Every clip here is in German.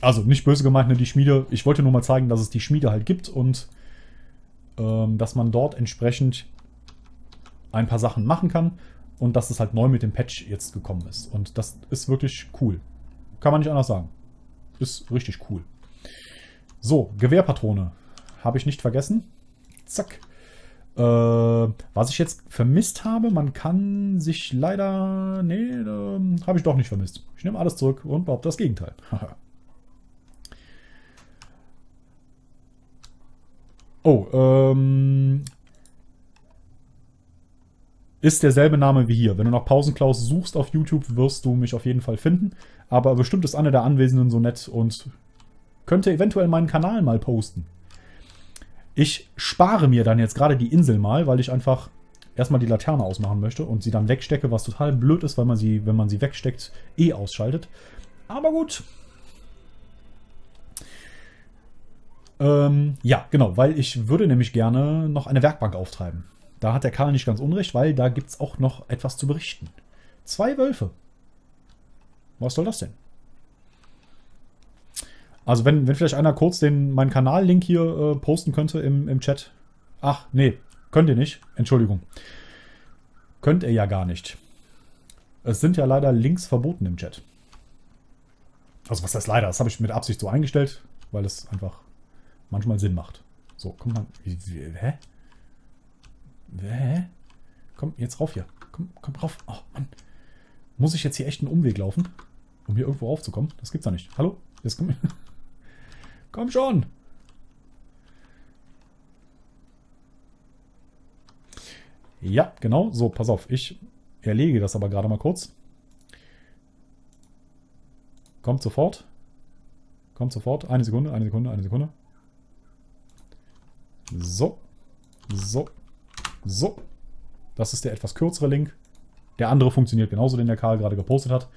Also nicht böse gemeint, ne, die Schmiede. Ich wollte nur mal zeigen, dass es die Schmiede halt gibt und ähm, dass man dort entsprechend ein paar Sachen machen kann und dass es halt neu mit dem Patch jetzt gekommen ist. Und das ist wirklich cool. Kann man nicht anders sagen. Ist richtig cool. So, Gewehrpatrone. Habe ich nicht vergessen. Zack. Äh, was ich jetzt vermisst habe, man kann sich leider... Nee, äh, habe ich doch nicht vermisst. Ich nehme alles zurück und behaupte das Gegenteil. Oh, ähm... Ist derselbe Name wie hier. Wenn du nach Pausenklaus suchst auf YouTube, wirst du mich auf jeden Fall finden. Aber bestimmt ist einer der Anwesenden so nett und könnte eventuell meinen Kanal mal posten. Ich spare mir dann jetzt gerade die Insel mal, weil ich einfach erstmal die Laterne ausmachen möchte und sie dann wegstecke, was total blöd ist, weil man sie, wenn man sie wegsteckt, eh ausschaltet. Aber gut. Ähm, ja, genau, weil ich würde nämlich gerne noch eine Werkbank auftreiben. Da hat der Karl nicht ganz unrecht, weil da gibt es auch noch etwas zu berichten. Zwei Wölfe. Was soll das denn? Also wenn, wenn vielleicht einer kurz den, meinen Kanal-Link hier äh, posten könnte im, im Chat. Ach, nee, könnt ihr nicht. Entschuldigung. Könnt ihr ja gar nicht. Es sind ja leider Links verboten im Chat. Also was heißt leider? Das habe ich mit Absicht so eingestellt, weil es einfach manchmal Sinn macht. So, komm mal. Hä? Hä? Komm, jetzt rauf hier. Komm, komm rauf. Oh, Mann. Muss ich jetzt hier echt einen Umweg laufen, um hier irgendwo raufzukommen? Das gibt's doch nicht. Hallo? Jetzt komm. Komm schon. Ja, genau. So, pass auf. Ich erlege das aber gerade mal kurz. Kommt sofort. Kommt sofort. Eine Sekunde, eine Sekunde, eine Sekunde. So. So. So. Das ist der etwas kürzere Link. Der andere funktioniert genauso, den der Karl gerade gepostet hat.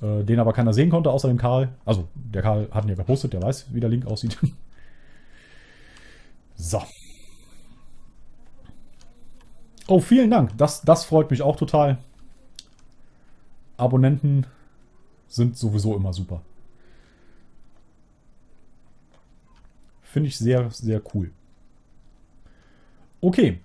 Äh, den aber keiner sehen konnte, außer dem Karl. Also, der Karl hat ihn ja gepostet, der weiß, wie der Link aussieht. so. Oh, vielen Dank. Das, das freut mich auch total. Abonnenten sind sowieso immer super. Finde ich sehr, sehr cool. Okay.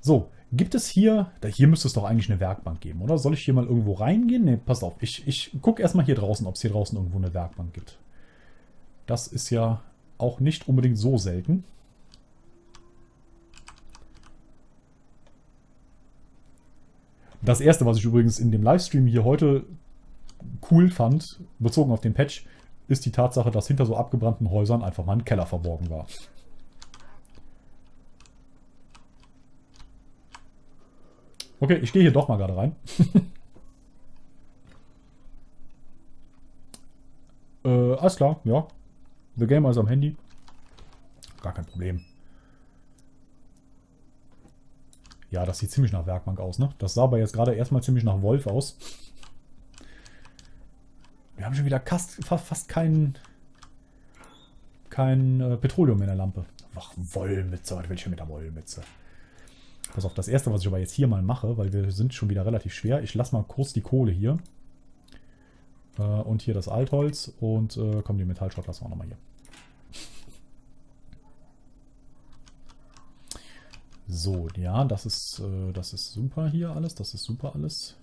So, Gibt es hier, hier müsste es doch eigentlich eine Werkbank geben, oder? Soll ich hier mal irgendwo reingehen? Ne, pass auf. Ich, ich gucke erstmal hier draußen, ob es hier draußen irgendwo eine Werkbank gibt. Das ist ja auch nicht unbedingt so selten. Das erste, was ich übrigens in dem Livestream hier heute cool fand, bezogen auf den Patch, ist die Tatsache, dass hinter so abgebrannten Häusern einfach mal ein Keller verborgen war. Okay, ich gehe hier doch mal gerade rein. äh, alles klar, ja. The Gamer ist am Handy. Gar kein Problem. Ja, das sieht ziemlich nach Werkbank aus, ne? Das sah aber jetzt gerade erstmal ziemlich nach Wolf aus. Wir haben schon wieder fast, fast kein, kein äh, Petroleum in der Lampe. Ach, Wollmütze, was will ich hier mit der Wollmütze? Pass auf, das erste, was ich aber jetzt hier mal mache, weil wir sind schon wieder relativ schwer. Ich lasse mal kurz die Kohle hier. Äh, und hier das Altholz. Und äh, komm, die Metallschrott lassen wir auch nochmal hier. So, ja, das ist, äh, das ist super hier alles. Das ist super alles.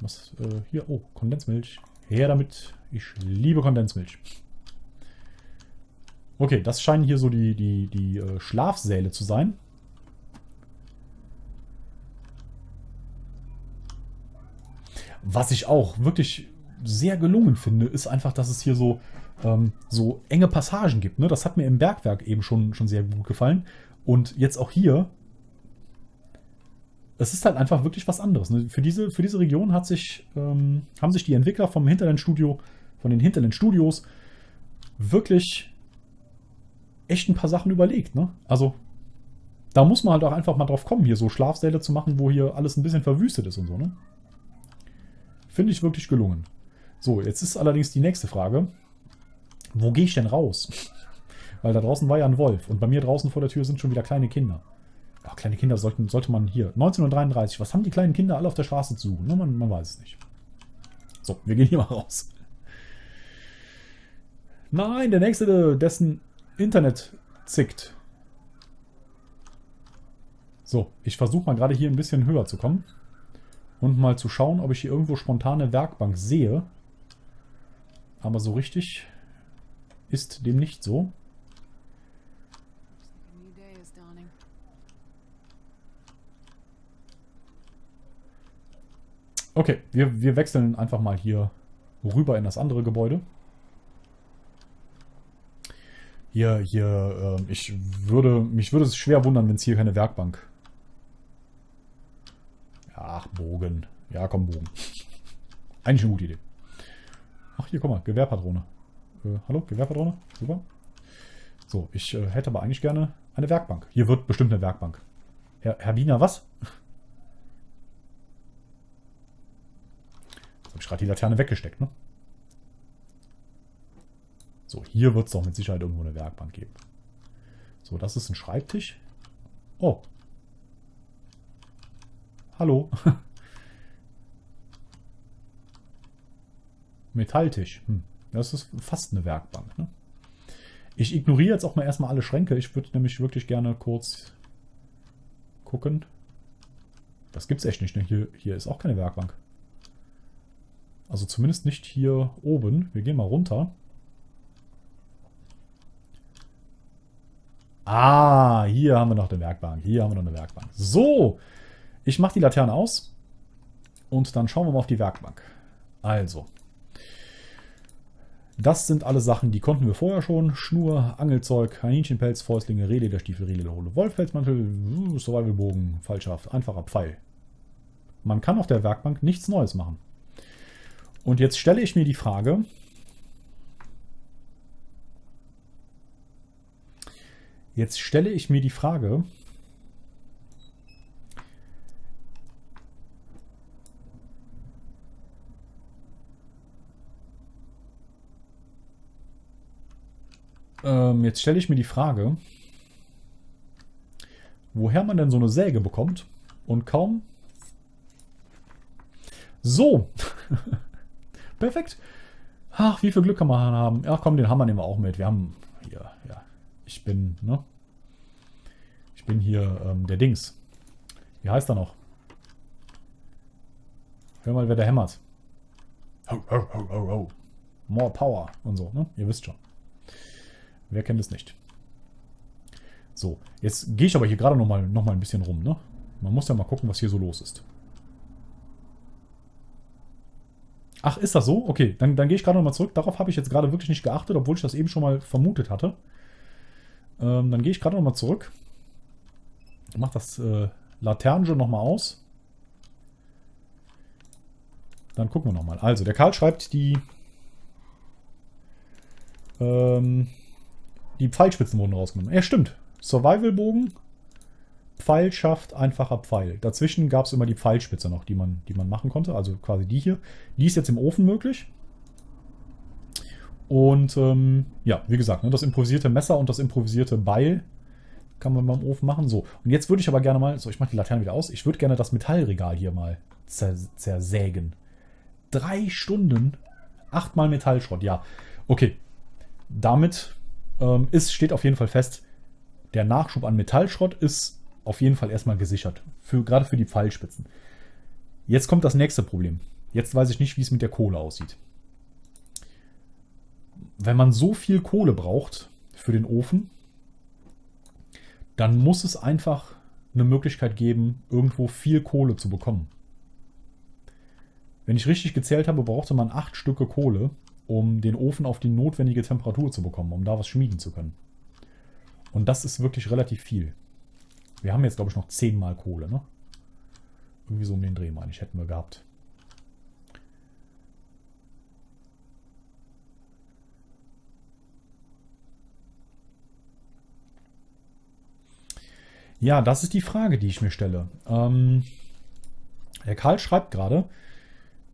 Was, äh, hier, oh, Kondensmilch. Her damit. Ich liebe Kondensmilch. Okay, das scheinen hier so die, die, die äh, Schlafsäle zu sein. Was ich auch wirklich sehr gelungen finde, ist einfach, dass es hier so, ähm, so enge Passagen gibt. Ne? Das hat mir im Bergwerk eben schon, schon sehr gut gefallen. Und jetzt auch hier, es ist halt einfach wirklich was anderes. Ne? Für, diese, für diese Region hat sich, ähm, haben sich die Entwickler vom Hinterland-Studio, von den Hinterland-Studios wirklich echt ein paar Sachen überlegt. Ne? Also da muss man halt auch einfach mal drauf kommen, hier so Schlafsäle zu machen, wo hier alles ein bisschen verwüstet ist und so. Ne? Finde ich wirklich gelungen. So, jetzt ist allerdings die nächste Frage. Wo gehe ich denn raus? Weil da draußen war ja ein Wolf und bei mir draußen vor der Tür sind schon wieder kleine Kinder. Ach, kleine Kinder sollten, sollte man hier. 1933, was haben die kleinen Kinder alle auf der Straße zu suchen? Man, man weiß es nicht. So, wir gehen hier mal raus. Nein, der nächste, dessen Internet zickt. So, ich versuche mal gerade hier ein bisschen höher zu kommen. Und mal zu schauen, ob ich hier irgendwo spontane Werkbank sehe. Aber so richtig ist dem nicht so. Okay, wir, wir wechseln einfach mal hier rüber in das andere Gebäude. Hier, hier, äh, ich würde, mich würde es schwer wundern, wenn es hier keine Werkbank Ach, Bogen. Ja, komm, Bogen. Eigentlich eine gute Idee. Ach, hier, guck mal, Gewehrpatrone. Äh, hallo, Gewehrpatrone? Super. So, ich äh, hätte aber eigentlich gerne eine Werkbank. Hier wird bestimmt eine Werkbank. Herr, Herr Wiener, was? Jetzt habe ich gerade die Laterne weggesteckt, ne? So, hier wird es doch mit Sicherheit irgendwo eine Werkbank geben. So, das ist ein Schreibtisch. Oh, Hallo. Metalltisch. Hm. Das ist fast eine Werkbank. Ne? Ich ignoriere jetzt auch mal erstmal alle Schränke. Ich würde nämlich wirklich gerne kurz gucken. Das gibt es echt nicht. Ne? Hier, hier ist auch keine Werkbank. Also zumindest nicht hier oben. Wir gehen mal runter. Ah, hier haben wir noch eine Werkbank. Hier haben wir noch eine Werkbank. So, ich mache die Laterne aus und dann schauen wir mal auf die Werkbank. Also, das sind alle Sachen, die konnten wir vorher schon. Schnur, Angelzeug, Kaninchenpelz, Fäustlinge, Rehlederstiefel, Rehlederhole, Wollpelzmantel, Survivalbogen, Fallschaft, einfacher Pfeil. Man kann auf der Werkbank nichts Neues machen. Und jetzt stelle ich mir die Frage, jetzt stelle ich mir die Frage, Ähm, jetzt stelle ich mir die Frage, woher man denn so eine Säge bekommt und kaum... So! Perfekt! Ach, wie viel Glück kann man haben. Ja, komm, den Hammer nehmen wir auch mit. Wir haben hier, ja, ich bin, ne? Ich bin hier ähm, der Dings. Wie heißt er noch? Hör mal, wer der hämmert. Ho, ho, ho, ho, ho. More Power und so, ne? Ihr wisst schon. Wer kennt es nicht? So, jetzt gehe ich aber hier gerade noch mal, noch mal ein bisschen rum. Ne? Man muss ja mal gucken, was hier so los ist. Ach, ist das so? Okay, dann, dann gehe ich gerade noch mal zurück. Darauf habe ich jetzt gerade wirklich nicht geachtet, obwohl ich das eben schon mal vermutet hatte. Ähm, dann gehe ich gerade noch mal zurück. Mach das äh, Laterne noch mal aus. Dann gucken wir noch mal. Also, der Karl schreibt die... Ähm, die Pfeilspitzen wurden rausgenommen. Ja, stimmt. Survival-Bogen, Pfeilschaft, einfacher Pfeil. Dazwischen gab es immer die Pfeilspitze noch, die man, die man machen konnte. Also quasi die hier. Die ist jetzt im Ofen möglich. Und ähm, ja, wie gesagt, ne, das improvisierte Messer und das improvisierte Beil kann man beim Ofen machen. So, und jetzt würde ich aber gerne mal, so ich mache die Laterne wieder aus, ich würde gerne das Metallregal hier mal zersägen. Drei Stunden, achtmal Metallschrott, ja. Okay, damit ähm, ist, steht auf jeden Fall fest, der Nachschub an Metallschrott ist auf jeden Fall erstmal gesichert. Für, gerade für die Pfeilspitzen. Jetzt kommt das nächste Problem. Jetzt weiß ich nicht, wie es mit der Kohle aussieht. Wenn man so viel Kohle braucht für den Ofen, dann muss es einfach eine Möglichkeit geben, irgendwo viel Kohle zu bekommen. Wenn ich richtig gezählt habe, brauchte man acht Stücke Kohle um den Ofen auf die notwendige Temperatur zu bekommen, um da was schmieden zu können. Und das ist wirklich relativ viel. Wir haben jetzt, glaube ich, noch zehnmal Kohle, ne? Irgendwie so um den Dreh, meine ich, hätten wir gehabt. Ja, das ist die Frage, die ich mir stelle. Ähm, Herr Karl schreibt gerade,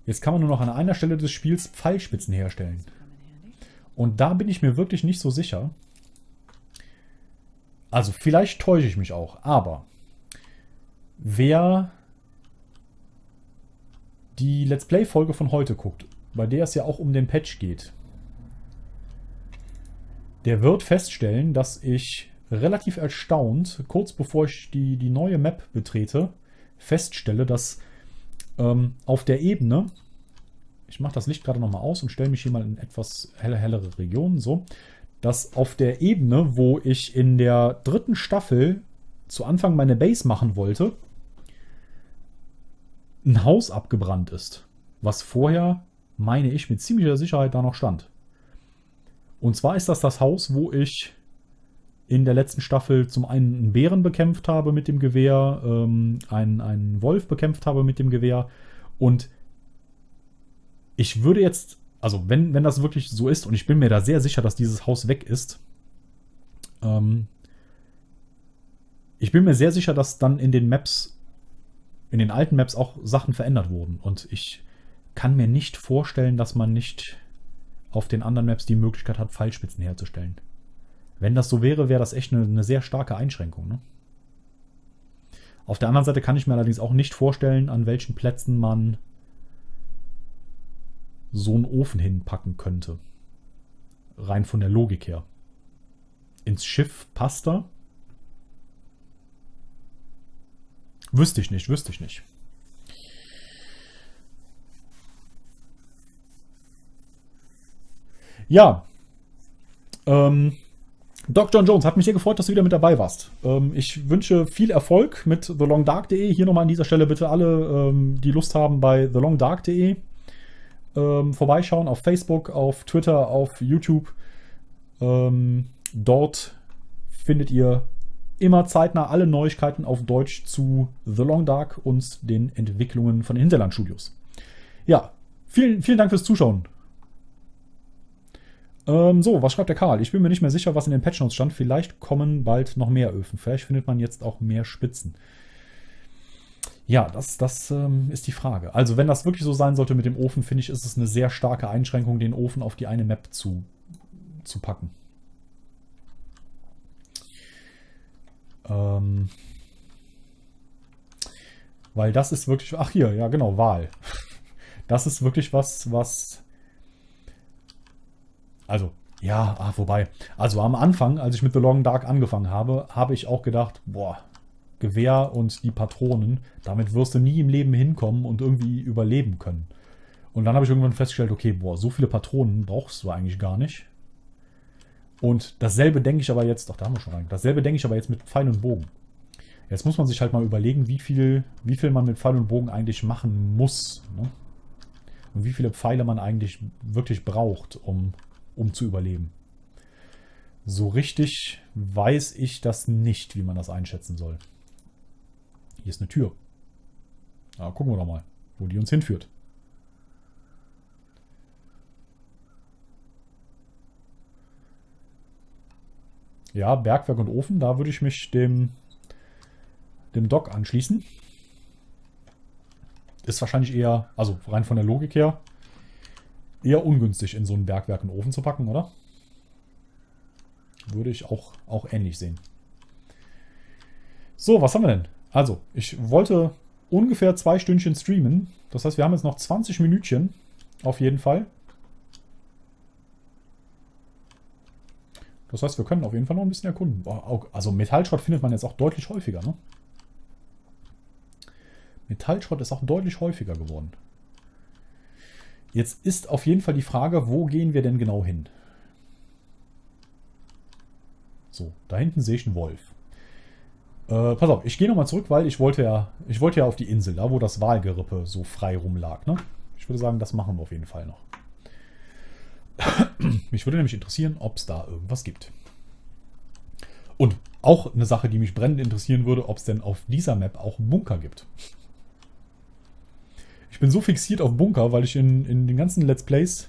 Jetzt kann man nur noch an einer Stelle des Spiels Pfeilspitzen herstellen. Und da bin ich mir wirklich nicht so sicher. Also vielleicht täusche ich mich auch, aber wer die Let's Play-Folge von heute guckt, bei der es ja auch um den Patch geht, der wird feststellen, dass ich relativ erstaunt, kurz bevor ich die, die neue Map betrete, feststelle, dass ähm, auf der Ebene, ich mache das Licht gerade nochmal aus und stelle mich hier mal in etwas helle, hellere Regionen, so, dass auf der Ebene, wo ich in der dritten Staffel zu Anfang meine Base machen wollte, ein Haus abgebrannt ist, was vorher, meine ich, mit ziemlicher Sicherheit da noch stand. Und zwar ist das das Haus, wo ich in der letzten Staffel zum einen einen Bären bekämpft habe mit dem Gewehr, ähm, einen, einen Wolf bekämpft habe mit dem Gewehr. Und ich würde jetzt, also wenn, wenn das wirklich so ist, und ich bin mir da sehr sicher, dass dieses Haus weg ist, ähm, ich bin mir sehr sicher, dass dann in den Maps, in den alten Maps auch Sachen verändert wurden. Und ich kann mir nicht vorstellen, dass man nicht auf den anderen Maps die Möglichkeit hat, Pfeilspitzen herzustellen. Wenn das so wäre, wäre das echt eine, eine sehr starke Einschränkung. Ne? Auf der anderen Seite kann ich mir allerdings auch nicht vorstellen, an welchen Plätzen man so einen Ofen hinpacken könnte. Rein von der Logik her. Ins Schiff passt er. Wüsste ich nicht, wüsste ich nicht. Ja. Ähm, Doc John Jones, hat mich sehr gefreut, dass du wieder mit dabei warst. Ähm, ich wünsche viel Erfolg mit thelongdark.de. Hier nochmal an dieser Stelle bitte alle, ähm, die Lust haben, bei thelongdark.de ähm, vorbeischauen. Auf Facebook, auf Twitter, auf YouTube. Ähm, dort findet ihr immer zeitnah alle Neuigkeiten auf Deutsch zu The Long Dark und den Entwicklungen von den Hinterland Studios. Ja, vielen, vielen Dank fürs Zuschauen. Ähm, so, was schreibt der Karl? Ich bin mir nicht mehr sicher, was in den Patch Notes stand. Vielleicht kommen bald noch mehr Öfen. Vielleicht findet man jetzt auch mehr Spitzen. Ja, das, das ähm, ist die Frage. Also, wenn das wirklich so sein sollte mit dem Ofen, finde ich, ist es eine sehr starke Einschränkung, den Ofen auf die eine Map zu, zu packen. Ähm, weil das ist wirklich. Ach, hier, ja, genau, Wahl. Das ist wirklich was, was also, ja, ah, wobei. Also am Anfang, als ich mit The Long Dark angefangen habe, habe ich auch gedacht, boah, Gewehr und die Patronen, damit wirst du nie im Leben hinkommen und irgendwie überleben können. Und dann habe ich irgendwann festgestellt, okay, boah, so viele Patronen brauchst du eigentlich gar nicht. Und dasselbe denke ich aber jetzt, doch, da haben wir schon rein. Dasselbe denke ich aber jetzt mit Pfeil und Bogen. Jetzt muss man sich halt mal überlegen, wie viel, wie viel man mit Pfeil und Bogen eigentlich machen muss. Ne? Und wie viele Pfeile man eigentlich wirklich braucht, um um zu überleben. So richtig weiß ich das nicht, wie man das einschätzen soll. Hier ist eine Tür. Ja, gucken wir doch mal, wo die uns hinführt. Ja, Bergwerk und Ofen, da würde ich mich dem, dem Dock anschließen. Ist wahrscheinlich eher, also rein von der Logik her, eher ungünstig in so einen Bergwerk einen Ofen zu packen, oder? Würde ich auch, auch ähnlich sehen. So, was haben wir denn? Also, ich wollte ungefähr zwei Stündchen streamen. Das heißt, wir haben jetzt noch 20 Minütchen. Auf jeden Fall. Das heißt, wir können auf jeden Fall noch ein bisschen erkunden. Also Metallschrott findet man jetzt auch deutlich häufiger, ne? Metallschrott ist auch deutlich häufiger geworden. Jetzt ist auf jeden Fall die Frage, wo gehen wir denn genau hin? So, da hinten sehe ich einen Wolf. Äh, pass auf, ich gehe nochmal zurück, weil ich wollte ja, ich wollte ja auf die Insel, da wo das Wahlgerippe so frei rumlag. Ne? Ich würde sagen, das machen wir auf jeden Fall noch. Mich würde nämlich interessieren, ob es da irgendwas gibt. Und auch eine Sache, die mich brennend interessieren würde, ob es denn auf dieser Map auch einen Bunker gibt. Ich bin so fixiert auf Bunker, weil ich in, in den ganzen Let's Plays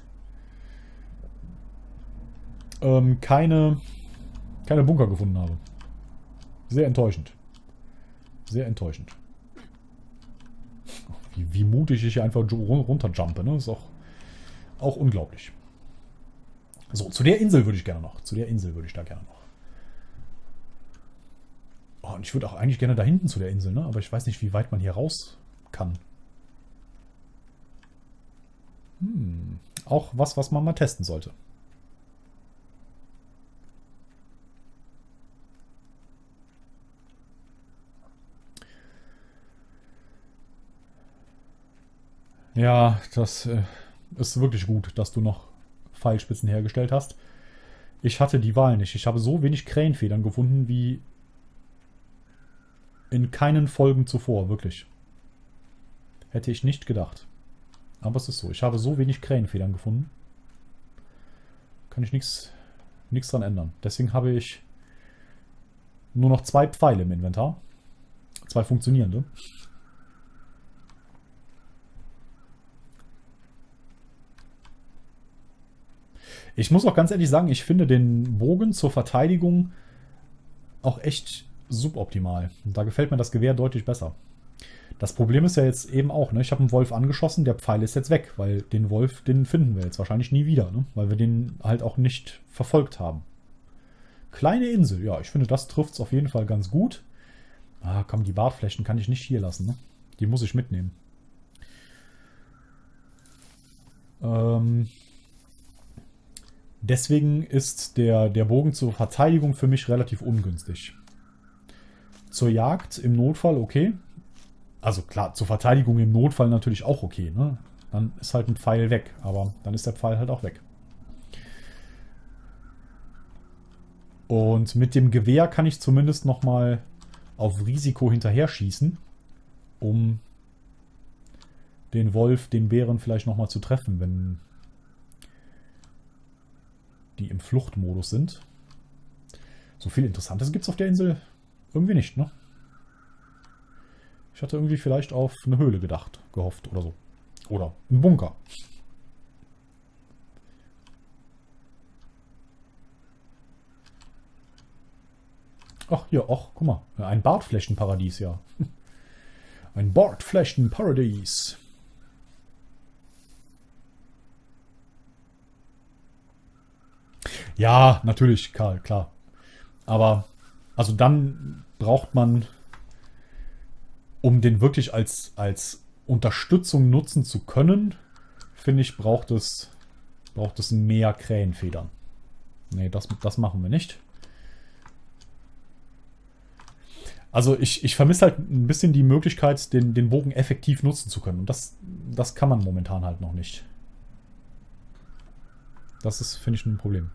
ähm, keine, keine Bunker gefunden habe. Sehr enttäuschend. Sehr enttäuschend. Wie, wie mutig ich hier einfach runterjumpe, ne? ist auch, auch unglaublich. So, zu der Insel würde ich gerne noch. Zu der Insel würde ich da gerne noch. Oh, und ich würde auch eigentlich gerne da hinten zu der Insel, ne? Aber ich weiß nicht, wie weit man hier raus kann. Hm, auch was, was man mal testen sollte. Ja, das äh, ist wirklich gut, dass du noch Pfeilspitzen hergestellt hast. Ich hatte die Wahl nicht. Ich habe so wenig Krähenfedern gefunden wie in keinen Folgen zuvor, wirklich. Hätte ich nicht gedacht. Aber es ist so. Ich habe so wenig Krähenfedern gefunden. Kann ich nichts dran ändern. Deswegen habe ich nur noch zwei Pfeile im Inventar. Zwei funktionierende. Ich muss auch ganz ehrlich sagen, ich finde den Bogen zur Verteidigung auch echt suboptimal. Da gefällt mir das Gewehr deutlich besser. Das Problem ist ja jetzt eben auch, ne? ich habe einen Wolf angeschossen, der Pfeil ist jetzt weg, weil den Wolf, den finden wir jetzt wahrscheinlich nie wieder, ne? weil wir den halt auch nicht verfolgt haben. Kleine Insel, ja, ich finde, das trifft es auf jeden Fall ganz gut. Ah, komm, die Bartflächen kann ich nicht hier lassen, ne? Die muss ich mitnehmen. Ähm, deswegen ist der, der Bogen zur Verteidigung für mich relativ ungünstig. Zur Jagd im Notfall okay. Also klar, zur Verteidigung im Notfall natürlich auch okay. Ne? Dann ist halt ein Pfeil weg, aber dann ist der Pfeil halt auch weg. Und mit dem Gewehr kann ich zumindest nochmal auf Risiko hinterher schießen, um den Wolf, den Bären vielleicht nochmal zu treffen, wenn die im Fluchtmodus sind. So viel Interessantes gibt es auf der Insel irgendwie nicht, ne? Hatte irgendwie vielleicht auf eine Höhle gedacht, gehofft oder so. Oder einen Bunker. Ach, hier, ach, guck mal. Ein Bartflächenparadies, ja. Ein Bartflächenparadies. Ja, natürlich, Karl, klar. Aber also dann braucht man, um den wirklich als, als Unterstützung nutzen zu können, finde ich, braucht es, braucht es mehr Krähenfedern. Nee, das, das machen wir nicht. Also ich, ich vermisse halt ein bisschen die Möglichkeit, den, den Bogen effektiv nutzen zu können. Und das, das kann man momentan halt noch nicht. Das ist, finde ich, ein Problem.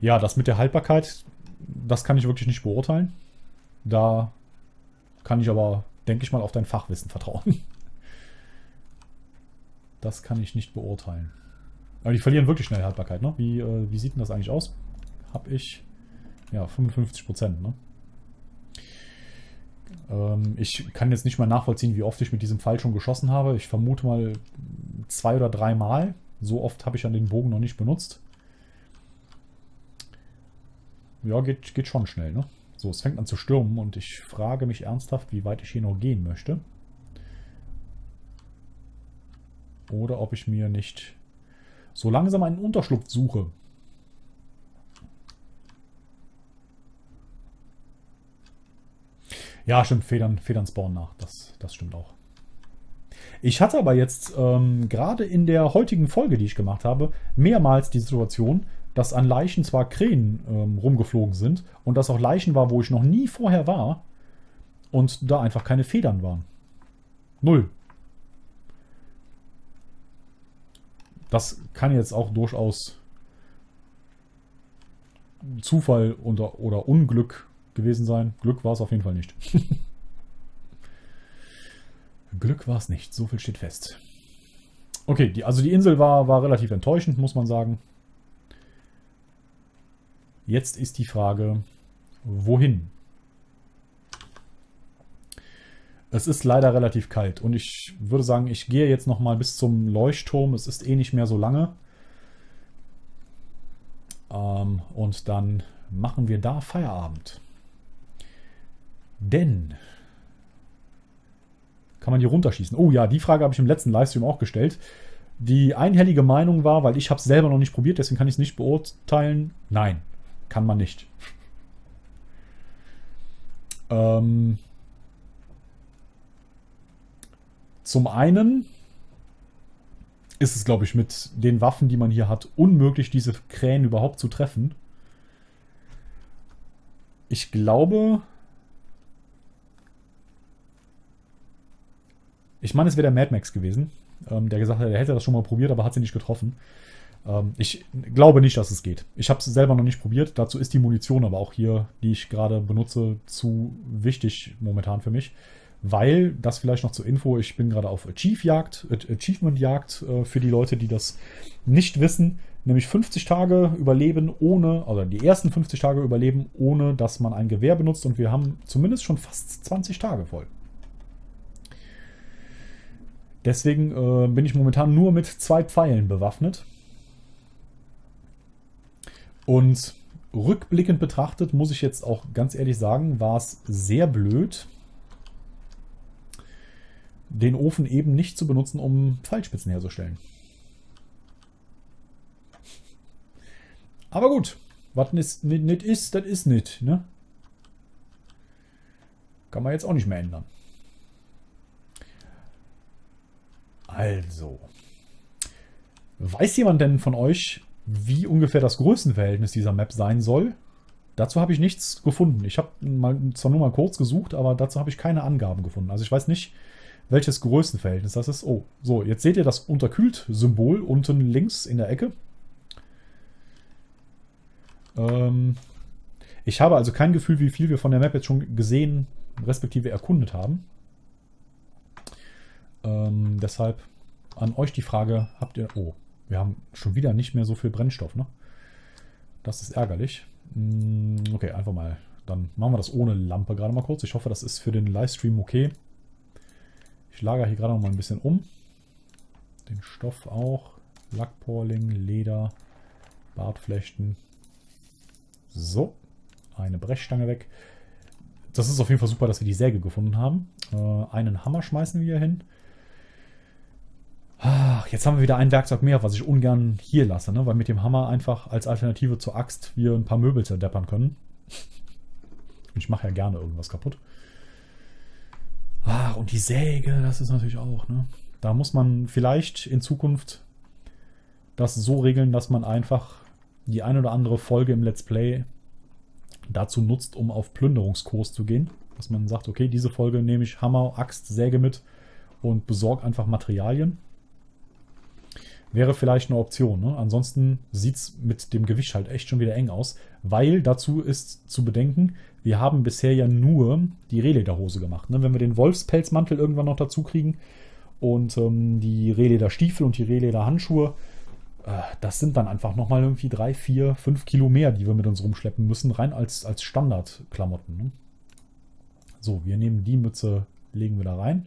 Ja, das mit der Haltbarkeit, das kann ich wirklich nicht beurteilen. Da kann ich aber, denke ich mal, auf dein Fachwissen vertrauen. Das kann ich nicht beurteilen. Aber die verlieren wirklich schnell Haltbarkeit, ne? Wie, äh, wie sieht denn das eigentlich aus? Hab ich... Ja, 55 Prozent, ne? Ähm, ich kann jetzt nicht mal nachvollziehen, wie oft ich mit diesem Pfeil schon geschossen habe. Ich vermute mal zwei oder drei Mal. So oft habe ich an den Bogen noch nicht benutzt. Ja, geht, geht schon schnell, ne? So, es fängt an zu stürmen und ich frage mich ernsthaft, wie weit ich hier noch gehen möchte. Oder ob ich mir nicht so langsam einen Unterschlupf suche. Ja, stimmt, Federn, Federn spawnen nach. Das, das stimmt auch. Ich hatte aber jetzt ähm, gerade in der heutigen Folge, die ich gemacht habe, mehrmals die Situation, dass an Leichen zwar Krähen ähm, rumgeflogen sind und das auch Leichen war, wo ich noch nie vorher war und da einfach keine Federn waren. Null. Das kann jetzt auch durchaus Zufall oder, oder Unglück gewesen sein. Glück war es auf jeden Fall nicht. Glück war es nicht, so viel steht fest. Okay, die, also die Insel war, war relativ enttäuschend, muss man sagen. Jetzt ist die Frage, wohin? Es ist leider relativ kalt und ich würde sagen, ich gehe jetzt noch mal bis zum Leuchtturm. Es ist eh nicht mehr so lange. Ähm, und dann machen wir da Feierabend. Denn kann man hier runterschießen? Oh ja, die Frage habe ich im letzten Livestream auch gestellt. Die einhellige Meinung war, weil ich habe es selber noch nicht probiert, deswegen kann ich es nicht beurteilen. Nein, kann man nicht. Ähm, zum einen ist es, glaube ich, mit den Waffen, die man hier hat, unmöglich, diese Krähen überhaupt zu treffen. Ich glaube, Ich meine, es wäre der Mad Max gewesen, ähm, der gesagt hat, er hätte das schon mal probiert, aber hat sie nicht getroffen. Ähm, ich glaube nicht, dass es geht. Ich habe es selber noch nicht probiert. Dazu ist die Munition aber auch hier, die ich gerade benutze, zu wichtig momentan für mich. Weil, das vielleicht noch zur Info, ich bin gerade auf Achieve-Jagd, Achievement-Jagd äh, für die Leute, die das nicht wissen. Nämlich 50 Tage überleben ohne, also die ersten 50 Tage überleben, ohne dass man ein Gewehr benutzt. Und wir haben zumindest schon fast 20 Tage voll. Deswegen äh, bin ich momentan nur mit zwei Pfeilen bewaffnet. Und rückblickend betrachtet, muss ich jetzt auch ganz ehrlich sagen, war es sehr blöd, den Ofen eben nicht zu benutzen, um Pfeilspitzen herzustellen. Aber gut, was nicht, ist, das ist nicht. Ne? Kann man jetzt auch nicht mehr ändern. Also. Weiß jemand denn von euch, wie ungefähr das Größenverhältnis dieser Map sein soll? Dazu habe ich nichts gefunden. Ich habe mal, zwar nur mal kurz gesucht, aber dazu habe ich keine Angaben gefunden. Also ich weiß nicht, welches Größenverhältnis das ist. Oh, so, jetzt seht ihr das Unterkühlt-Symbol unten links in der Ecke. Ähm, ich habe also kein Gefühl, wie viel wir von der Map jetzt schon gesehen, respektive erkundet haben. Ähm, deshalb an euch die Frage, habt ihr... Oh, wir haben schon wieder nicht mehr so viel Brennstoff, ne? Das ist ärgerlich. Hm, okay, einfach mal. Dann machen wir das ohne Lampe gerade mal kurz. Ich hoffe, das ist für den Livestream okay. Ich lagere hier gerade noch mal ein bisschen um. Den Stoff auch. Lackporling, Leder, Bartflechten. So, eine Brechstange weg. Das ist auf jeden Fall super, dass wir die Säge gefunden haben. Äh, einen Hammer schmeißen wir hier hin. Ach, jetzt haben wir wieder ein Werkzeug mehr, was ich ungern hier lasse, ne? weil mit dem Hammer einfach als Alternative zur Axt wir ein paar Möbel zerdeppern können. ich mache ja gerne irgendwas kaputt. Ach, und die Säge, das ist natürlich auch, ne? Da muss man vielleicht in Zukunft das so regeln, dass man einfach die ein oder andere Folge im Let's Play dazu nutzt, um auf Plünderungskurs zu gehen. Dass man sagt, okay, diese Folge nehme ich Hammer, Axt, Säge mit und besorge einfach Materialien. Wäre vielleicht eine Option. Ne? Ansonsten sieht es mit dem Gewicht halt echt schon wieder eng aus, weil dazu ist zu bedenken, wir haben bisher ja nur die Rehlederhose gemacht. Ne? Wenn wir den Wolfspelzmantel irgendwann noch dazu kriegen und ähm, die Rehlederstiefel und die Rehlederhandschuhe, äh, das sind dann einfach nochmal irgendwie drei, vier, fünf Kilo mehr, die wir mit uns rumschleppen müssen, rein als, als Standardklamotten. Ne? So, wir nehmen die Mütze, legen wir da rein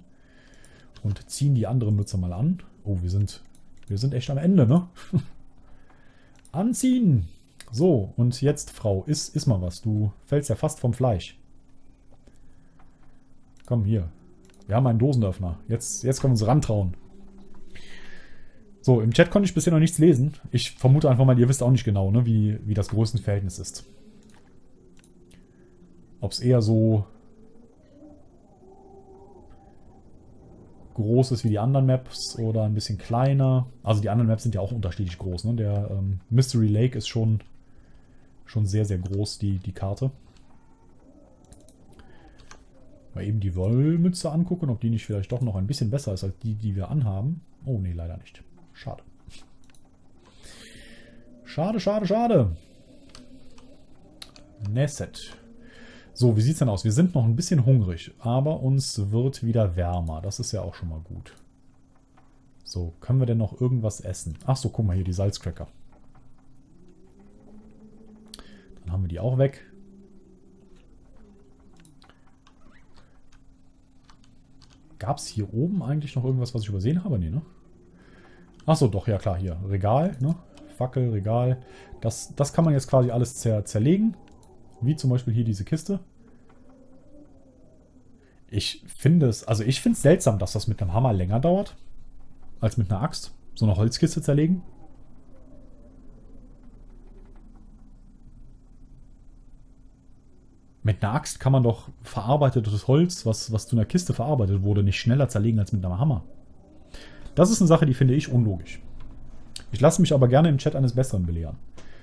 und ziehen die andere Mütze mal an. Oh, wir sind wir sind echt am Ende, ne? Anziehen! So, und jetzt, Frau, iss, iss mal was. Du fällst ja fast vom Fleisch. Komm, hier. Wir haben einen Dosenöffner. Jetzt, jetzt können wir uns rantrauen. So, im Chat konnte ich bisher noch nichts lesen. Ich vermute einfach mal, ihr wisst auch nicht genau, ne, wie, wie das Größenverhältnis ist. Ob es eher so groß ist wie die anderen Maps oder ein bisschen kleiner. Also die anderen Maps sind ja auch unterschiedlich groß. Ne? Der ähm, Mystery Lake ist schon, schon sehr, sehr groß, die, die Karte. Mal eben die Wollmütze angucken, ob die nicht vielleicht doch noch ein bisschen besser ist als die, die wir anhaben. Oh, nee, leider nicht. Schade. Schade, schade, schade. Nesset. So, wie sieht es denn aus? Wir sind noch ein bisschen hungrig, aber uns wird wieder wärmer. Das ist ja auch schon mal gut. So, können wir denn noch irgendwas essen? Ach so, guck mal hier, die Salzcracker. Dann haben wir die auch weg. Gab es hier oben eigentlich noch irgendwas, was ich übersehen habe? Nee, ne? Achso, doch, ja klar, hier. Regal, ne? Fackel, Regal. Das, das kann man jetzt quasi alles zer zerlegen. Wie zum Beispiel hier diese Kiste. Ich finde es, also ich finde es seltsam, dass das mit einem Hammer länger dauert, als mit einer Axt. So eine Holzkiste zerlegen. Mit einer Axt kann man doch verarbeitetes Holz, was, was zu einer Kiste verarbeitet wurde, nicht schneller zerlegen als mit einem Hammer. Das ist eine Sache, die finde ich unlogisch. Ich lasse mich aber gerne im Chat eines Besseren belehren.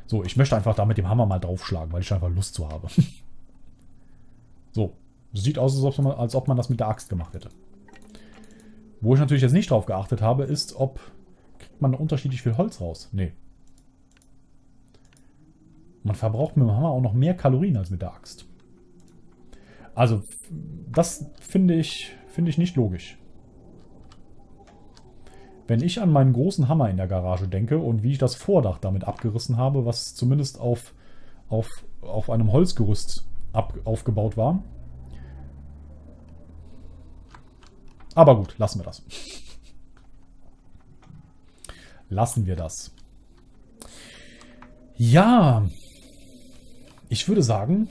So, ich möchte einfach da mit dem Hammer mal draufschlagen, weil ich einfach Lust zu habe. so, sieht aus, als ob, man, als ob man das mit der Axt gemacht hätte. Wo ich natürlich jetzt nicht drauf geachtet habe, ist, ob kriegt man unterschiedlich viel Holz raus. Nee. Man verbraucht mit dem Hammer auch noch mehr Kalorien als mit der Axt. Also, das finde ich, finde ich nicht logisch. Wenn ich an meinen großen Hammer in der Garage denke und wie ich das Vordach damit abgerissen habe, was zumindest auf, auf, auf einem Holzgerüst ab, aufgebaut war. Aber gut, lassen wir das. Lassen wir das. Ja, ich würde sagen,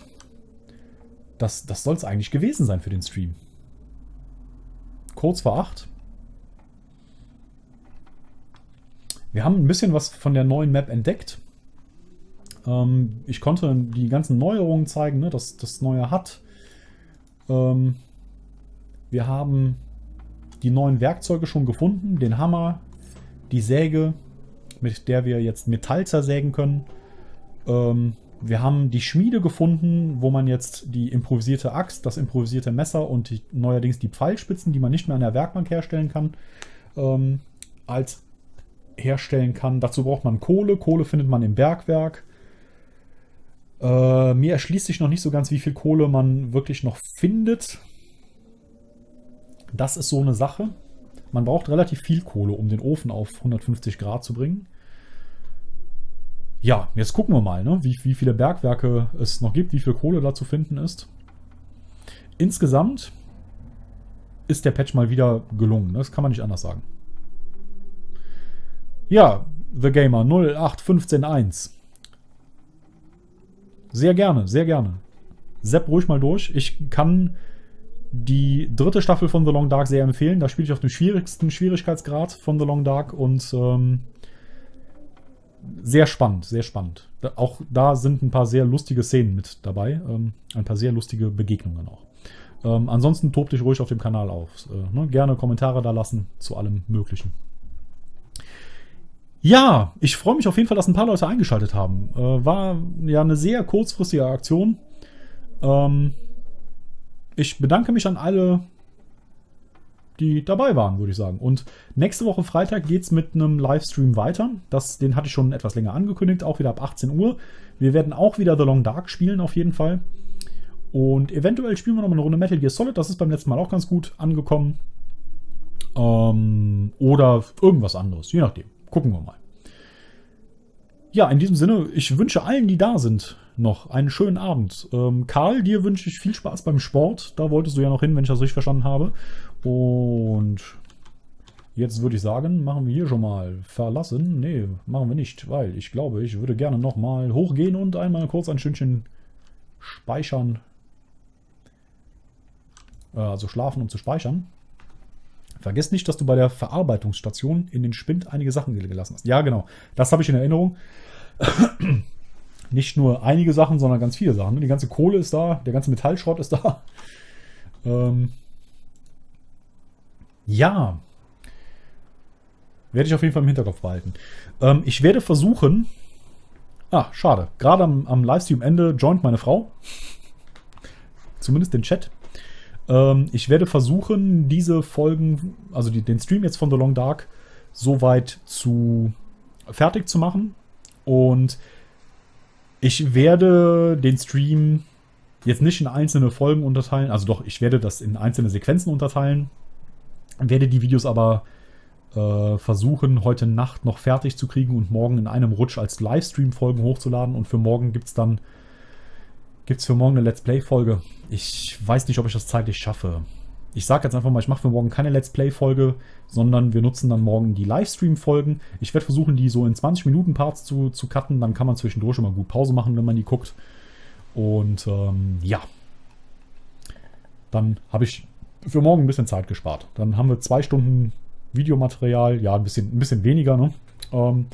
das, das soll es eigentlich gewesen sein für den Stream. Kurz vor acht. Wir haben ein bisschen was von der neuen Map entdeckt. Ähm, ich konnte die ganzen Neuerungen zeigen, ne, dass das neue hat. Ähm, wir haben die neuen Werkzeuge schon gefunden. Den Hammer, die Säge, mit der wir jetzt Metall zersägen können. Ähm, wir haben die Schmiede gefunden, wo man jetzt die improvisierte Axt, das improvisierte Messer und die, neuerdings die Pfeilspitzen, die man nicht mehr an der Werkbank herstellen kann, ähm, als herstellen kann. Dazu braucht man Kohle. Kohle findet man im Bergwerk. Äh, mir erschließt sich noch nicht so ganz, wie viel Kohle man wirklich noch findet. Das ist so eine Sache. Man braucht relativ viel Kohle, um den Ofen auf 150 Grad zu bringen. Ja, jetzt gucken wir mal, ne, wie, wie viele Bergwerke es noch gibt, wie viel Kohle da zu finden ist. Insgesamt ist der Patch mal wieder gelungen. Ne? Das kann man nicht anders sagen. Ja, The Gamer 08151. Sehr gerne, sehr gerne. Sepp ruhig mal durch. Ich kann die dritte Staffel von The Long Dark sehr empfehlen. Da spiele ich auf dem schwierigsten Schwierigkeitsgrad von The Long Dark und ähm, sehr spannend, sehr spannend. Auch da sind ein paar sehr lustige Szenen mit dabei. Ähm, ein paar sehr lustige Begegnungen auch. Ähm, ansonsten tob dich ruhig auf dem Kanal auf. Äh, ne? Gerne Kommentare da lassen zu allem Möglichen. Ja, ich freue mich auf jeden Fall, dass ein paar Leute eingeschaltet haben. Äh, war ja eine sehr kurzfristige Aktion. Ähm, ich bedanke mich an alle, die dabei waren, würde ich sagen. Und nächste Woche Freitag geht es mit einem Livestream weiter. Das, den hatte ich schon etwas länger angekündigt, auch wieder ab 18 Uhr. Wir werden auch wieder The Long Dark spielen, auf jeden Fall. Und eventuell spielen wir noch mal eine Runde Metal Gear Solid. Das ist beim letzten Mal auch ganz gut angekommen. Ähm, oder irgendwas anderes, je nachdem. Gucken wir mal. Ja, in diesem Sinne, ich wünsche allen, die da sind, noch einen schönen Abend. Ähm, Karl, dir wünsche ich viel Spaß beim Sport. Da wolltest du ja noch hin, wenn ich das richtig verstanden habe. Und jetzt würde ich sagen, machen wir hier schon mal verlassen. Nee, machen wir nicht, weil ich glaube, ich würde gerne nochmal hochgehen und einmal kurz ein Stündchen speichern. Äh, also schlafen, um zu speichern. Vergiss nicht, dass du bei der Verarbeitungsstation in den Spind einige Sachen gelassen hast. Ja, genau. Das habe ich in Erinnerung. Nicht nur einige Sachen, sondern ganz viele Sachen. Die ganze Kohle ist da, der ganze Metallschrott ist da. Ähm ja. Werde ich auf jeden Fall im Hinterkopf behalten. Ähm, ich werde versuchen. Ah, schade. Gerade am, am Livestream-Ende joint meine Frau. Zumindest den Chat. Ähm, ich werde versuchen, diese Folgen, also die, den Stream jetzt von The Long Dark, soweit zu fertig zu machen. Und ich werde den Stream jetzt nicht in einzelne Folgen unterteilen, also doch, ich werde das in einzelne Sequenzen unterteilen, werde die Videos aber äh, versuchen, heute Nacht noch fertig zu kriegen und morgen in einem Rutsch als Livestream-Folgen hochzuladen. Und für morgen gibt es dann Gibt es für morgen eine Let's Play-Folge? Ich weiß nicht, ob ich das zeitlich schaffe. Ich sage jetzt einfach mal, ich mache für morgen keine Let's Play-Folge, sondern wir nutzen dann morgen die Livestream-Folgen. Ich werde versuchen, die so in 20-Minuten-Parts zu, zu cutten. Dann kann man zwischendurch immer gut Pause machen, wenn man die guckt. Und ähm, ja, dann habe ich für morgen ein bisschen Zeit gespart. Dann haben wir zwei Stunden Videomaterial, ja, ein bisschen, ein bisschen weniger, ne? Ähm,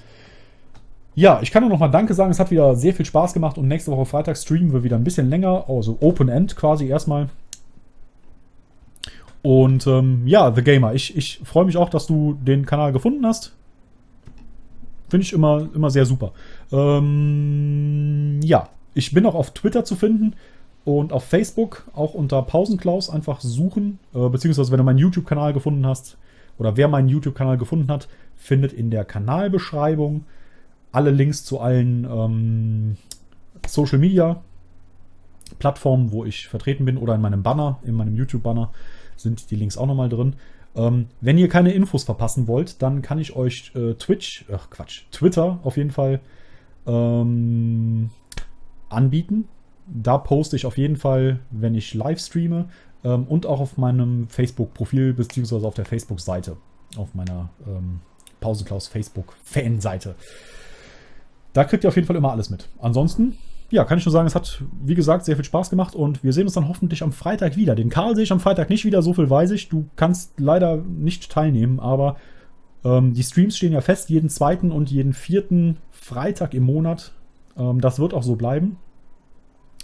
ja, ich kann nur noch mal Danke sagen. Es hat wieder sehr viel Spaß gemacht und nächste Woche Freitag streamen wir wieder ein bisschen länger, also Open End quasi erstmal. Und ähm, ja, The Gamer, ich, ich freue mich auch, dass du den Kanal gefunden hast. Finde ich immer, immer sehr super. Ähm, ja, ich bin auch auf Twitter zu finden und auf Facebook, auch unter Pausenklaus einfach suchen. Äh, beziehungsweise, wenn du meinen YouTube-Kanal gefunden hast, oder wer meinen YouTube-Kanal gefunden hat, findet in der Kanalbeschreibung alle Links zu allen ähm, Social Media Plattformen, wo ich vertreten bin, oder in meinem Banner, in meinem YouTube-Banner sind die Links auch nochmal drin. Ähm, wenn ihr keine Infos verpassen wollt, dann kann ich euch äh, Twitch, ach Quatsch, Twitter auf jeden Fall ähm, anbieten. Da poste ich auf jeden Fall, wenn ich live streame ähm, und auch auf meinem Facebook-Profil beziehungsweise auf der Facebook-Seite, auf meiner ähm, Pausenklaus Facebook-Fanseite. Da kriegt ihr auf jeden Fall immer alles mit. Ansonsten ja, kann ich nur sagen, es hat, wie gesagt, sehr viel Spaß gemacht und wir sehen uns dann hoffentlich am Freitag wieder. Den Karl sehe ich am Freitag nicht wieder, so viel weiß ich. Du kannst leider nicht teilnehmen, aber ähm, die Streams stehen ja fest, jeden zweiten und jeden vierten Freitag im Monat. Ähm, das wird auch so bleiben.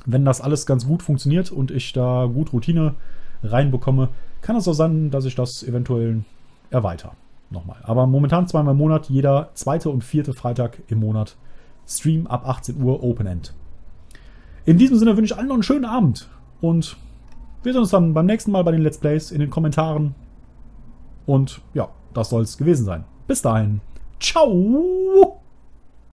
Wenn das alles ganz gut funktioniert und ich da gut Routine reinbekomme, kann es auch sein, dass ich das eventuell erweitere. Nochmal. Aber momentan zweimal im Monat, jeder zweite und vierte Freitag im Monat. Stream ab 18 Uhr Open End. In diesem Sinne wünsche ich allen noch einen schönen Abend und wir sehen uns dann beim nächsten Mal bei den Let's Plays in den Kommentaren. Und ja, das soll es gewesen sein. Bis dahin. Ciao!